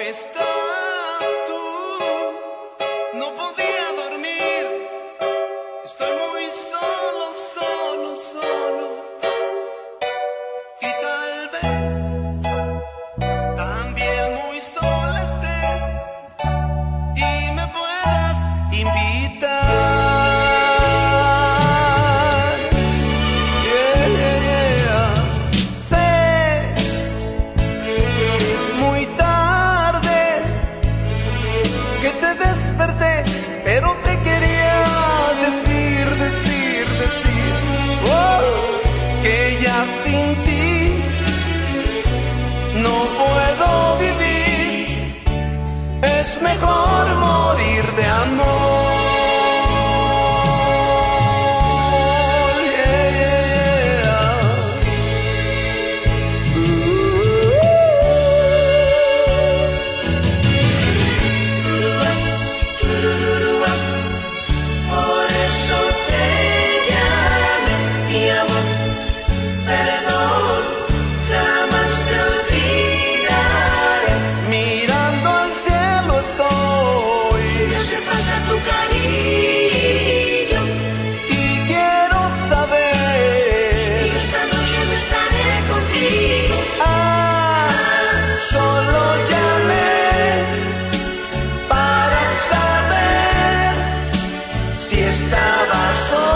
estás tú. que te desperté, pero te quería decir, decir, decir, oh, que ya sin ti no puedo vivir, es mejor. So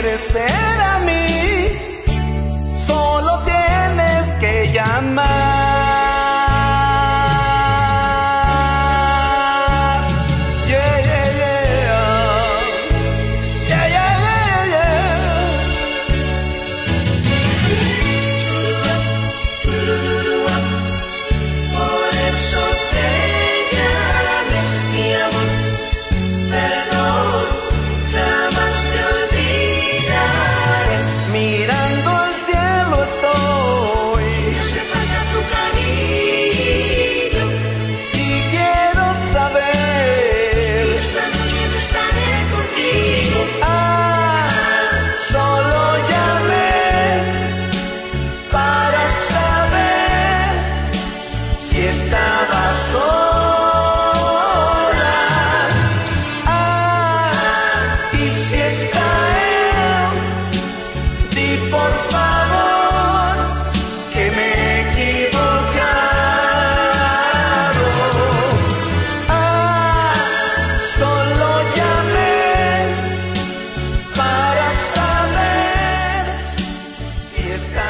quieres ver a mí, solo tienes que llamar. por favor que me he. Ah, solo llamé para saber si está.